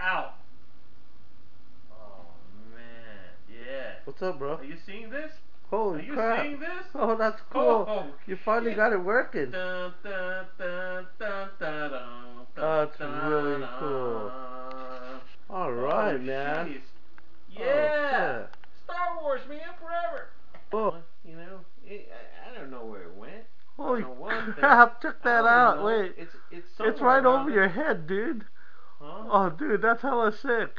out. Oh man, yeah. What's up, bro? Are you seeing this? Holy Are you crap. seeing this? Oh, that's cool. Oh, you finally got it working. Dun, dun, dun, that's really cool. All oh, right, oh, man. Geez. Yeah. Oh, Star Wars, man, forever. Oh. You know, it, I, I, don't know where it went. Holy crap! Took that out. Know. Wait. It's it's, it's right over your head, dude. Huh? Oh, dude, that's hella sick.